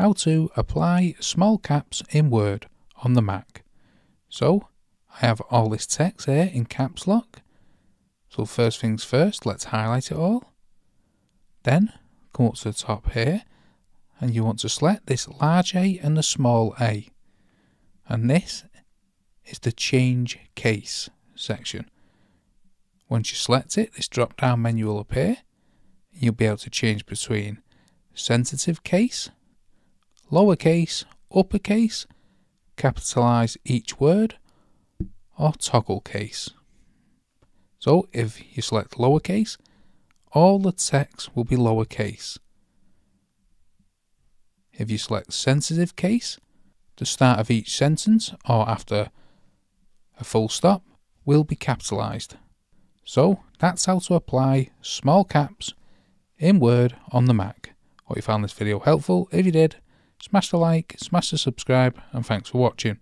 how to apply small caps in Word on the Mac. So I have all this text here in caps lock. So first things first, let's highlight it all. Then come up to the top here and you want to select this large A and the small a. And this is the change case section. Once you select it, this drop down menu will appear. You'll be able to change between sentence case, lowercase, uppercase, capitalize each word, or toggle case. So if you select lowercase, all the text will be lowercase. If you select sentence case, the start of each sentence or after a full stop will be capitalized. So that's how to apply small caps in Word on the Mac. Hope you found this video helpful. If you did, smash the like, smash the subscribe, and thanks for watching.